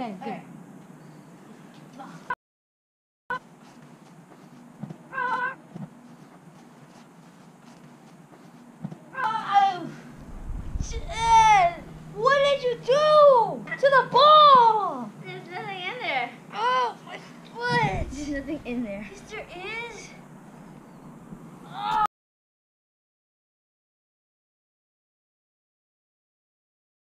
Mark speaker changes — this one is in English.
Speaker 1: Okay, good.
Speaker 2: What did you do to the ball?
Speaker 3: There's nothing in there.
Speaker 2: Oh, my foot.
Speaker 3: There's nothing in there.
Speaker 2: Yes, there is.